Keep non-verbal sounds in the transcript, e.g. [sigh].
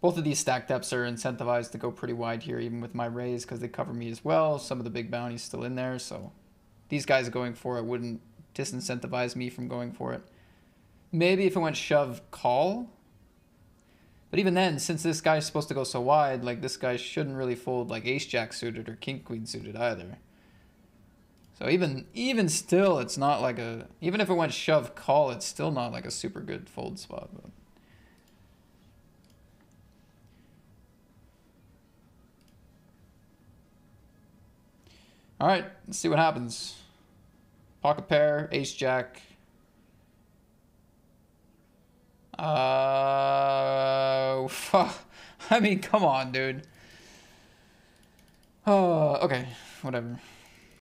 Both of these stack depths are incentivized to go pretty wide here, even with my raise, because they cover me as well. Some of the big bounties still in there, so these guys going for it wouldn't disincentivize me from going for it. Maybe if it went shove call. But even then, since this guy's supposed to go so wide, like this guy shouldn't really fold like ace jack suited or king queen suited either. So even even still, it's not like a even if it went shove call, it's still not like a super good fold spot. But. All right, let's see what happens. Pocket pair, ace jack. Uh, [laughs] I mean, come on, dude. Oh, okay, whatever.